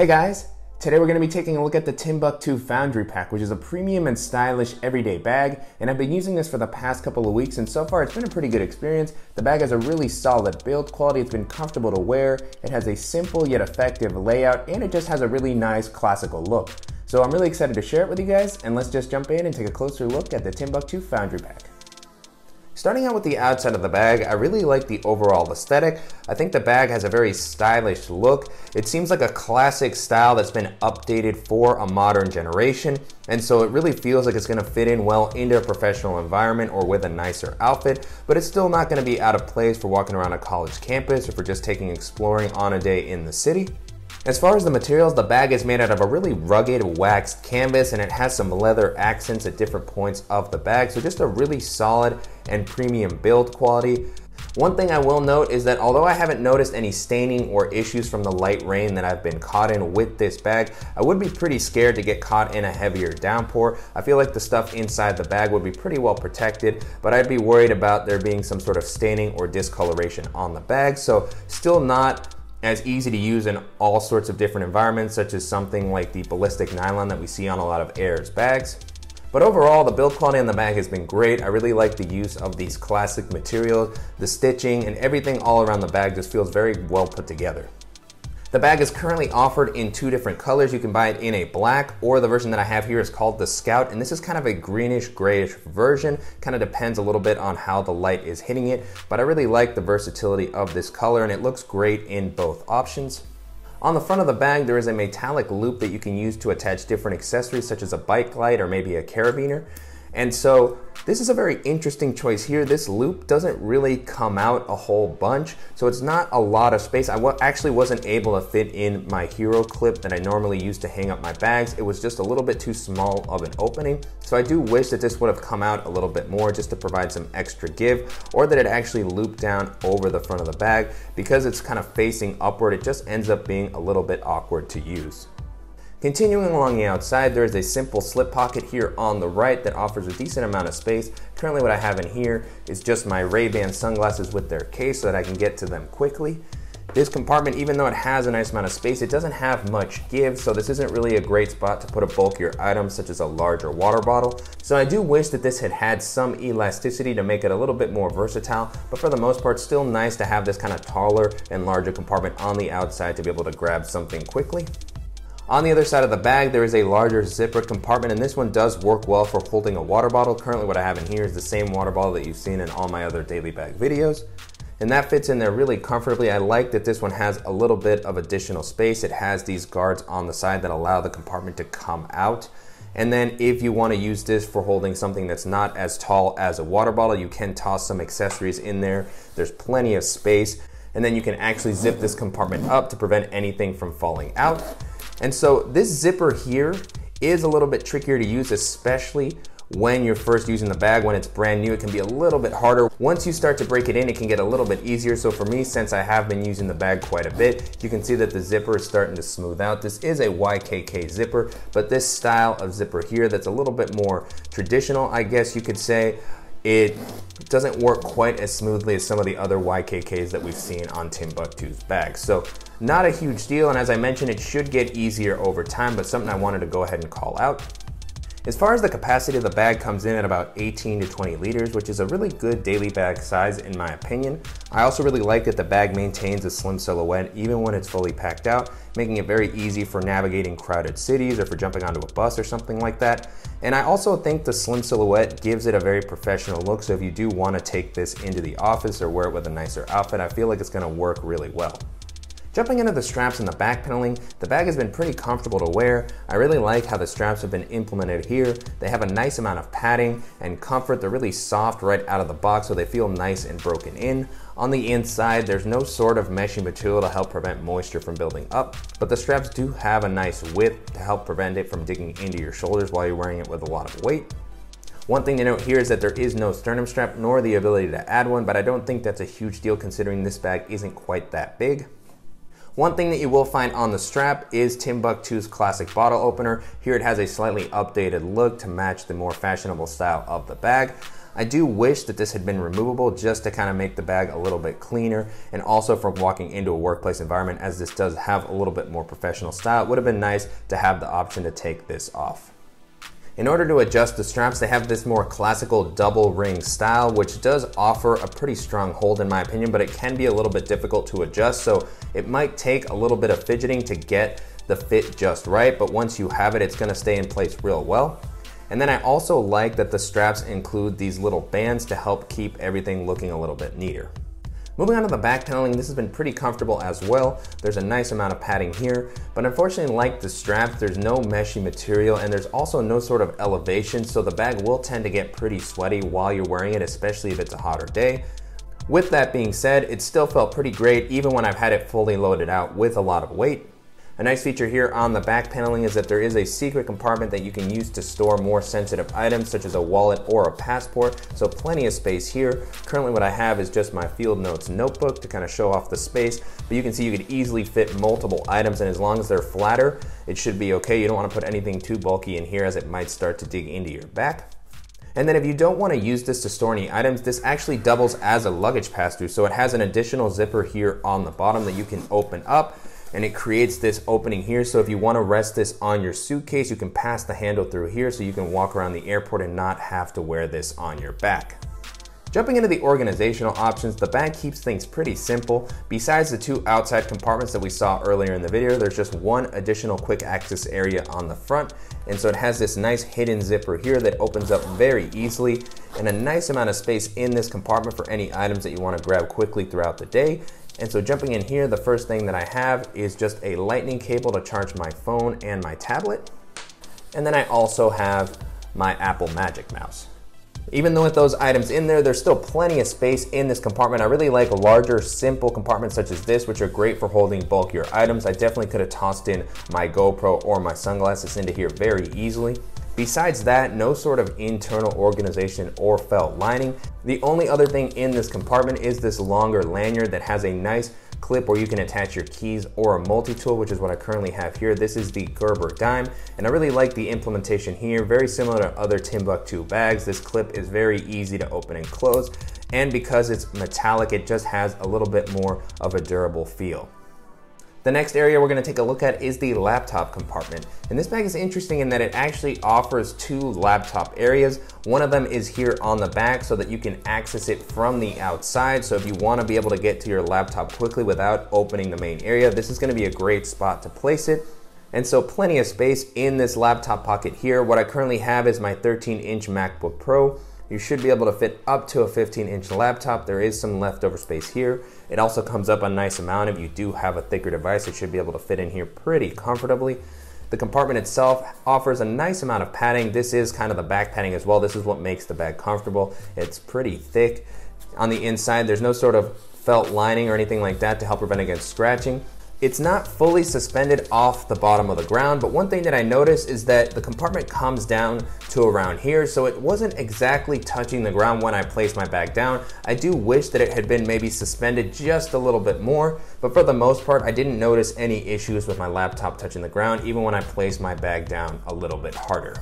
Hey guys, today we're going to be taking a look at the Timbuk2 Foundry Pack, which is a premium and stylish everyday bag, and I've been using this for the past couple of weeks, and so far it's been a pretty good experience. The bag has a really solid build quality, it's been comfortable to wear, it has a simple yet effective layout, and it just has a really nice classical look. So I'm really excited to share it with you guys, and let's just jump in and take a closer look at the Timbuk2 Foundry Pack. Starting out with the outside of the bag, I really like the overall aesthetic. I think the bag has a very stylish look. It seems like a classic style that's been updated for a modern generation. And so it really feels like it's gonna fit in well into a professional environment or with a nicer outfit, but it's still not gonna be out of place for walking around a college campus or for just taking exploring on a day in the city. As far as the materials, the bag is made out of a really rugged waxed canvas and it has some leather accents at different points of the bag. So just a really solid and premium build quality. One thing I will note is that although I haven't noticed any staining or issues from the light rain that I've been caught in with this bag, I would be pretty scared to get caught in a heavier downpour. I feel like the stuff inside the bag would be pretty well protected, but I'd be worried about there being some sort of staining or discoloration on the bag. So still not as easy to use in all sorts of different environments, such as something like the ballistic nylon that we see on a lot of Aer's bags. But overall, the build quality on the bag has been great. I really like the use of these classic materials. The stitching and everything all around the bag just feels very well put together. The bag is currently offered in two different colors. You can buy it in a black or the version that I have here is called the Scout and this is kind of a greenish grayish version. Kind of depends a little bit on how the light is hitting it, but I really like the versatility of this color and it looks great in both options. On the front of the bag, there is a metallic loop that you can use to attach different accessories such as a bike light or maybe a carabiner. And so this is a very interesting choice here. This loop doesn't really come out a whole bunch, so it's not a lot of space. I actually wasn't able to fit in my hero clip that I normally use to hang up my bags. It was just a little bit too small of an opening. So I do wish that this would have come out a little bit more just to provide some extra give, or that it actually looped down over the front of the bag. Because it's kind of facing upward, it just ends up being a little bit awkward to use. Continuing along the outside, there is a simple slip pocket here on the right that offers a decent amount of space. Currently what I have in here is just my Ray-Ban sunglasses with their case so that I can get to them quickly. This compartment, even though it has a nice amount of space, it doesn't have much give, so this isn't really a great spot to put a bulkier item such as a larger water bottle. So I do wish that this had had some elasticity to make it a little bit more versatile, but for the most part, still nice to have this kind of taller and larger compartment on the outside to be able to grab something quickly. On the other side of the bag, there is a larger zipper compartment, and this one does work well for holding a water bottle. Currently, what I have in here is the same water bottle that you've seen in all my other daily bag videos. And that fits in there really comfortably. I like that this one has a little bit of additional space. It has these guards on the side that allow the compartment to come out. And then if you wanna use this for holding something that's not as tall as a water bottle, you can toss some accessories in there. There's plenty of space. And then you can actually zip this compartment up to prevent anything from falling out. And so this zipper here is a little bit trickier to use, especially when you're first using the bag. When it's brand new, it can be a little bit harder. Once you start to break it in, it can get a little bit easier. So for me, since I have been using the bag quite a bit, you can see that the zipper is starting to smooth out. This is a YKK zipper, but this style of zipper here that's a little bit more traditional, I guess you could say, it doesn't work quite as smoothly as some of the other YKKs that we've seen on Timbuk2's bags. So not a huge deal, and as I mentioned, it should get easier over time, but something I wanted to go ahead and call out. As far as the capacity of the bag comes in at about 18 to 20 liters, which is a really good daily bag size in my opinion. I also really like that the bag maintains a slim silhouette even when it's fully packed out, making it very easy for navigating crowded cities or for jumping onto a bus or something like that. And I also think the slim silhouette gives it a very professional look, so if you do want to take this into the office or wear it with a nicer outfit, I feel like it's going to work really well. Jumping into the straps and the back paneling, the bag has been pretty comfortable to wear. I really like how the straps have been implemented here. They have a nice amount of padding and comfort. They're really soft right out of the box so they feel nice and broken in. On the inside, there's no sort of meshing material to help prevent moisture from building up, but the straps do have a nice width to help prevent it from digging into your shoulders while you're wearing it with a lot of weight. One thing to note here is that there is no sternum strap nor the ability to add one, but I don't think that's a huge deal considering this bag isn't quite that big. One thing that you will find on the strap is Timbuk2's classic bottle opener. Here it has a slightly updated look to match the more fashionable style of the bag. I do wish that this had been removable just to kind of make the bag a little bit cleaner and also for walking into a workplace environment as this does have a little bit more professional style. It would have been nice to have the option to take this off. In order to adjust the straps, they have this more classical double ring style, which does offer a pretty strong hold in my opinion, but it can be a little bit difficult to adjust. So it might take a little bit of fidgeting to get the fit just right, but once you have it, it's gonna stay in place real well. And then I also like that the straps include these little bands to help keep everything looking a little bit neater. Moving on to the back paneling, this has been pretty comfortable as well. There's a nice amount of padding here, but unfortunately like the straps, there's no meshy material and there's also no sort of elevation, so the bag will tend to get pretty sweaty while you're wearing it, especially if it's a hotter day. With that being said, it still felt pretty great even when I've had it fully loaded out with a lot of weight. A nice feature here on the back paneling is that there is a secret compartment that you can use to store more sensitive items such as a wallet or a passport, so plenty of space here. Currently what I have is just my Field Notes notebook to kind of show off the space, but you can see you could easily fit multiple items and as long as they're flatter, it should be okay. You don't want to put anything too bulky in here as it might start to dig into your back. And then if you don't want to use this to store any items, this actually doubles as a luggage pass-through. So it has an additional zipper here on the bottom that you can open up and it creates this opening here. So if you want to rest this on your suitcase, you can pass the handle through here so you can walk around the airport and not have to wear this on your back. Jumping into the organizational options, the bag keeps things pretty simple. Besides the two outside compartments that we saw earlier in the video, there's just one additional quick access area on the front. And so it has this nice hidden zipper here that opens up very easily and a nice amount of space in this compartment for any items that you wanna grab quickly throughout the day. And so jumping in here, the first thing that I have is just a lightning cable to charge my phone and my tablet. And then I also have my Apple Magic Mouse. Even though with those items in there, there's still plenty of space in this compartment. I really like larger, simple compartments such as this, which are great for holding bulkier items. I definitely could have tossed in my GoPro or my sunglasses into here very easily. Besides that, no sort of internal organization or felt lining. The only other thing in this compartment is this longer lanyard that has a nice clip where you can attach your keys or a multi-tool, which is what I currently have here. This is the Gerber Dime, and I really like the implementation here. Very similar to other Timbuk2 bags. This clip is very easy to open and close, and because it's metallic, it just has a little bit more of a durable feel. The next area we're gonna take a look at is the laptop compartment. And this bag is interesting in that it actually offers two laptop areas. One of them is here on the back so that you can access it from the outside. So if you wanna be able to get to your laptop quickly without opening the main area, this is gonna be a great spot to place it. And so plenty of space in this laptop pocket here. What I currently have is my 13 inch MacBook Pro. You should be able to fit up to a 15 inch laptop. There is some leftover space here. It also comes up a nice amount. If you do have a thicker device, it should be able to fit in here pretty comfortably. The compartment itself offers a nice amount of padding. This is kind of the back padding as well. This is what makes the bag comfortable. It's pretty thick. On the inside, there's no sort of felt lining or anything like that to help prevent against scratching. It's not fully suspended off the bottom of the ground, but one thing that I noticed is that the compartment comes down to around here, so it wasn't exactly touching the ground when I placed my bag down. I do wish that it had been maybe suspended just a little bit more, but for the most part, I didn't notice any issues with my laptop touching the ground, even when I placed my bag down a little bit harder.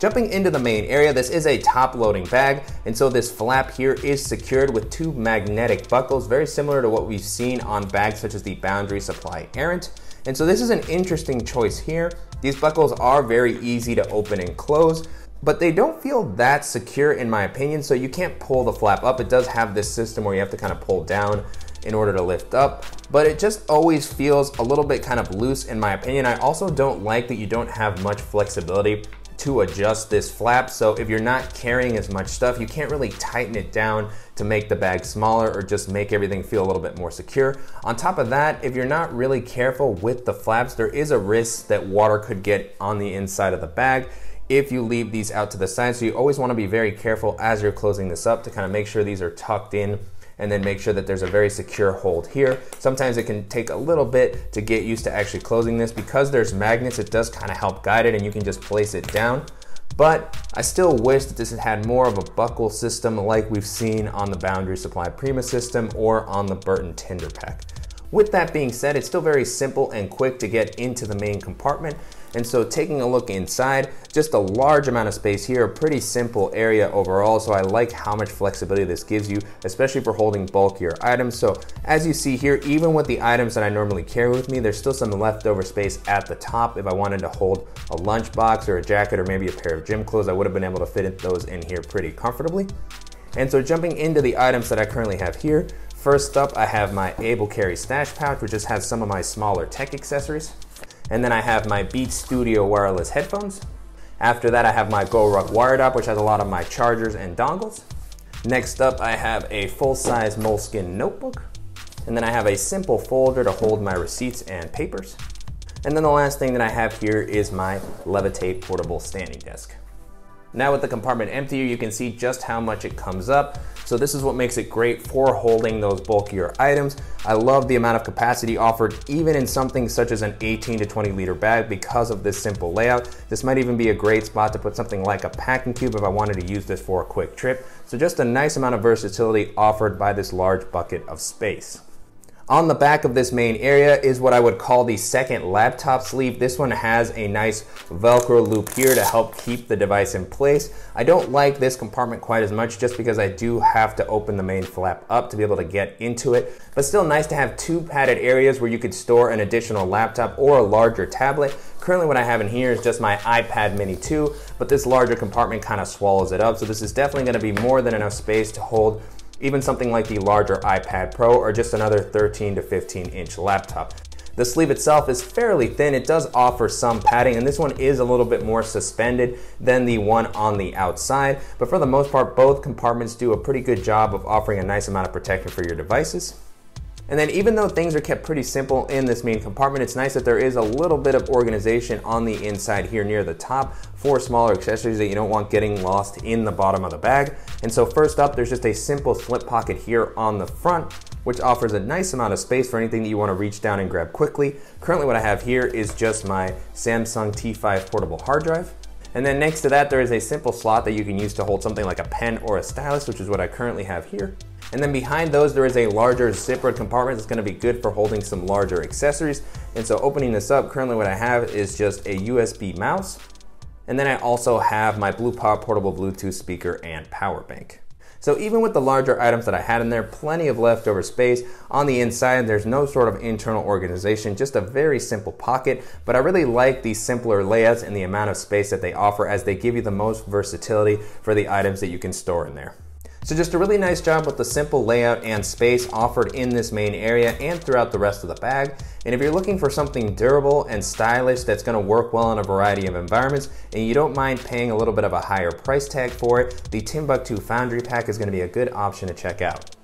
Jumping into the main area, this is a top loading bag, and so this flap here is secured with two magnetic buckles, very similar to what we've seen on bags such as the Boundary Supply Errant. And so this is an interesting choice here. These buckles are very easy to open and close, but they don't feel that secure in my opinion, so you can't pull the flap up. It does have this system where you have to kind of pull down in order to lift up, but it just always feels a little bit kind of loose in my opinion. I also don't like that you don't have much flexibility to adjust this flap. So if you're not carrying as much stuff, you can't really tighten it down to make the bag smaller or just make everything feel a little bit more secure. On top of that, if you're not really careful with the flaps, there is a risk that water could get on the inside of the bag if you leave these out to the side. So you always wanna be very careful as you're closing this up to kind of make sure these are tucked in and then make sure that there's a very secure hold here. Sometimes it can take a little bit to get used to actually closing this. Because there's magnets, it does kind of help guide it and you can just place it down. But I still wish that this had more of a buckle system like we've seen on the Boundary Supply Prima system or on the Burton Tinder Pack. With that being said, it's still very simple and quick to get into the main compartment. And so taking a look inside, just a large amount of space here, a pretty simple area overall. So I like how much flexibility this gives you, especially for holding bulkier items. So as you see here, even with the items that I normally carry with me, there's still some leftover space at the top. If I wanted to hold a lunchbox or a jacket or maybe a pair of gym clothes, I would have been able to fit those in here pretty comfortably. And so jumping into the items that I currently have here, first up I have my Able Carry Stash Pouch, which just has some of my smaller tech accessories. And then I have my Beats Studio wireless headphones. After that, I have my GoRuck Wire Dopp, which has a lot of my chargers and dongles. Next up, I have a full-size Moleskine notebook. And then I have a simple folder to hold my receipts and papers. And then the last thing that I have here is my Levit8 portable standing desk. Now with the compartment emptier, you can see just how much it comes up. So this is what makes it great for holding those bulkier items. I love the amount of capacity offered even in something such as an 18 to 20 liter bag because of this simple layout. This might even be a great spot to put something like a packing cube if I wanted to use this for a quick trip. So just a nice amount of versatility offered by this large bucket of space. On the back of this main area is what I would call the second laptop sleeve. This one has a nice Velcro loop here to help keep the device in place. I don't like this compartment quite as much just because I do have to open the main flap up to be able to get into it, but still nice to have two padded areas where you could store an additional laptop or a larger tablet. Currently what I have in here is just my iPad mini 2, but this larger compartment kind of swallows it up. So this is definitely gonna be more than enough space to hold even something like the larger iPad Pro or just another 13 to 15 inch laptop. The sleeve itself is fairly thin. It does offer some padding, and this one is a little bit more suspended than the one on the outside. But for the most part, both compartments do a pretty good job of offering a nice amount of protection for your devices. And then even though things are kept pretty simple in this main compartment, it's nice that there is a little bit of organization on the inside here near the top for smaller accessories that you don't want getting lost in the bottom of the bag. And so first up, there's just a simple slip pocket here on the front, which offers a nice amount of space for anything that you wanna reach down and grab quickly. Currently what I have here is just my Samsung T5 portable hard drive. And then next to that, there is a simple slot that you can use to hold something like a pen or a stylus, which is what I currently have here. And then behind those, there is a larger zippered compartment that's gonna be good for holding some larger accessories. And so opening this up, currently what I have is just a USB mouse. And then I also have my BluePod portable Bluetooth speaker and power bank. So even with the larger items that I had in there, plenty of leftover space. On the inside, there's no sort of internal organization, just a very simple pocket. But I really like these simpler layouts and the amount of space that they offer as they give you the most versatility for the items that you can store in there. So just a really nice job with the simple layout and space offered in this main area and throughout the rest of the bag. And if you're looking for something durable and stylish that's gonna work well in a variety of environments and you don't mind paying a little bit of a higher price tag for it, the Timbuk2 Foundry Pack is gonna be a good option to check out.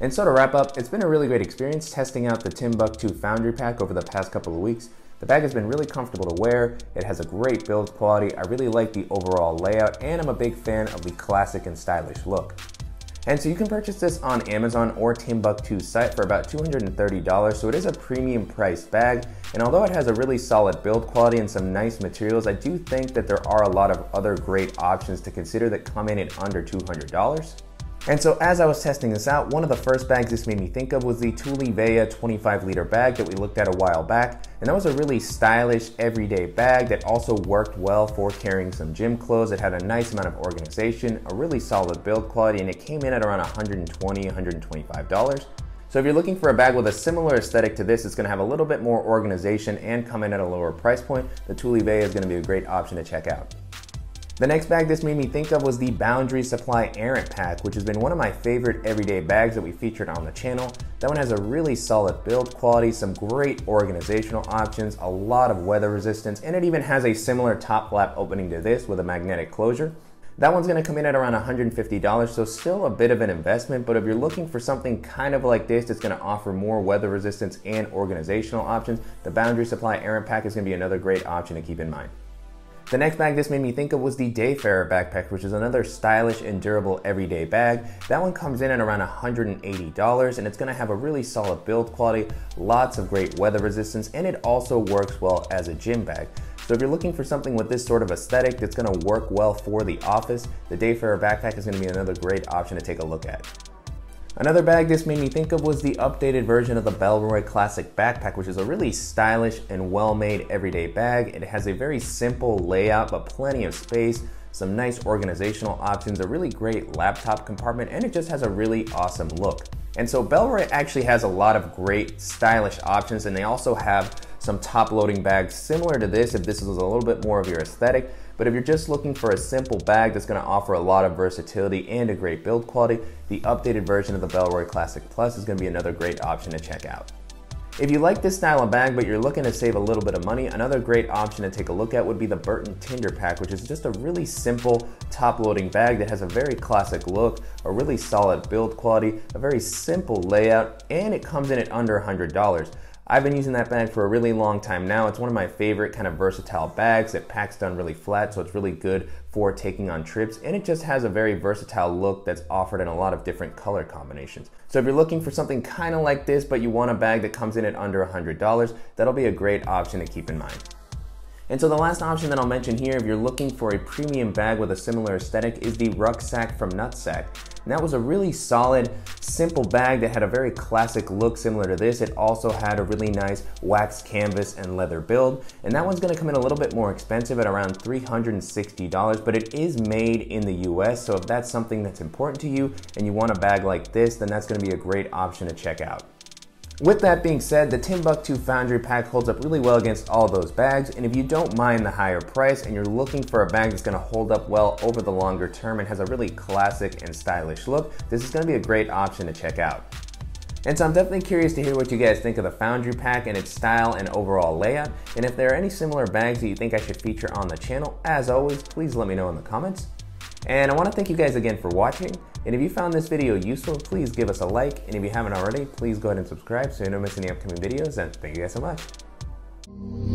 And so to wrap up, it's been a really great experience testing out the Timbuk2 Foundry Pack over the past couple of weeks. The bag has been really comfortable to wear, it has a great build quality, I really like the overall layout, and I'm a big fan of the classic and stylish look. And so you can purchase this on Amazon or Timbuk2's site for about $230, so it is a premium priced bag. And although it has a really solid build quality and some nice materials, I do think that there are a lot of other great options to consider that come in at under $200. And so as I was testing this out, one of the first bags this made me think of was the Thule Vea 25 liter bag that we looked at a while back. And that was a really stylish everyday bag that also worked well for carrying some gym clothes. It had a nice amount of organization, a really solid build quality, and it came in at around $120, $125. So if you're looking for a bag with a similar aesthetic to this, it's gonna have a little bit more organization and come in at a lower price point, the Thule Vea is gonna be a great option to check out. The next bag this made me think of was the Boundary Supply Errant Pack, which has been one of my favorite everyday bags that we featured on the channel. That one has a really solid build quality, some great organizational options, a lot of weather resistance, and it even has a similar top flap opening to this with a magnetic closure. That one's gonna come in at around $150, so still a bit of an investment, but if you're looking for something kind of like this that's gonna offer more weather resistance and organizational options, the Boundary Supply Errant Pack is gonna be another great option to keep in mind. The next bag this made me think of was the Dayfarer backpack, which is another stylish and durable everyday bag. That one comes in at around $180 and it's gonna have a really solid build quality, lots of great weather resistance, and it also works well as a gym bag. So if you're looking for something with this sort of aesthetic that's gonna work well for the office, the Dayfarer backpack is gonna be another great option to take a look at. Another bag this made me think of was the updated version of the Bellroy Classic Backpack, which is a really stylish and well-made everyday bag. It has a very simple layout, but plenty of space, some nice organizational options, a really great laptop compartment, and it just has a really awesome look. And so Bellroy actually has a lot of great stylish options, and they also have some top loading bags similar to this if this is a little bit more of your aesthetic. But if you're just looking for a simple bag that's gonna offer a lot of versatility and a great build quality, the updated version of the Bellroy Classic Plus is gonna be another great option to check out. If you like this style of bag but you're looking to save a little bit of money, another great option to take a look at would be the Burton Tinder Pack, which is just a really simple top-loading bag that has a very classic look, a really solid build quality, a very simple layout, and it comes in at under $100. I've been using that bag for a really long time now. It's one of my favorite kind of versatile bags. It packs down really flat, so it's really good for taking on trips, and it just has a very versatile look that's offered in a lot of different color combinations. So if you're looking for something kind of like this, but you want a bag that comes in at under $100, that'll be a great option to keep in mind. And so the last option that I'll mention here, if you're looking for a premium bag with a similar aesthetic, is the Rucksack from Nutsac. And that was a really solid, simple bag that had a very classic look similar to this. It also had a really nice wax canvas and leather build. And that one's gonna come in a little bit more expensive at around $360, but it is made in the US. So if that's something that's important to you and you want a bag like this, then that's gonna be a great option to check out. With that being said, the Timbuk2 Foundry Pack holds up really well against all those bags, and if you don't mind the higher price and you're looking for a bag that's gonna hold up well over the longer term and has a really classic and stylish look, this is gonna be a great option to check out. And so I'm definitely curious to hear what you guys think of the Foundry Pack and its style and overall layout, and if there are any similar bags that you think I should feature on the channel, as always, please let me know in the comments. And I want to thank you guys again for watching. And if you found this video useful, please give us a like. And if you haven't already, please go ahead and subscribe so you don't miss any upcoming videos. And thank you guys so much.